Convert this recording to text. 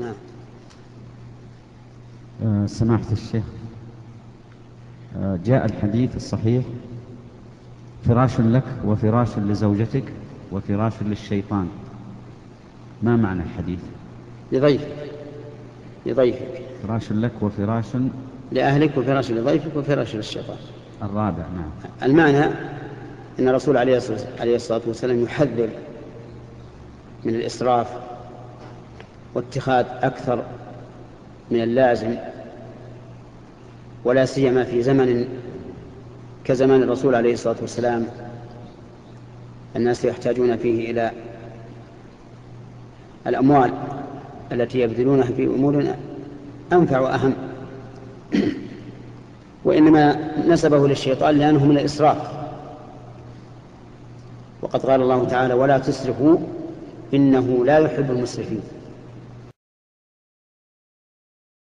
نعم. آه، سماحة الشيخ. آه، جاء الحديث الصحيح فراش لك وفراش لزوجتك وفراش للشيطان. ما معنى الحديث؟ لضيفك. لضيفك. فراش لك وفراش لأهلك وفراش لضيفك وفراش للشيطان. الرابع نعم. المعنى أن الرسول عليه الصلاة والسلام يحذر من الإسراف واتخاذ أكثر من اللازم ولا سيما في زمن كزمان الرسول عليه الصلاة والسلام. الناس يحتاجون فيه إلى الأموال التي يبذلونها في أمور أنفع وأهم. وإنما نسبه للشيطان لأنه من الإسراف. وقد قال الله تعالى ولا تسرفوا إنه لا يحب المسرفين.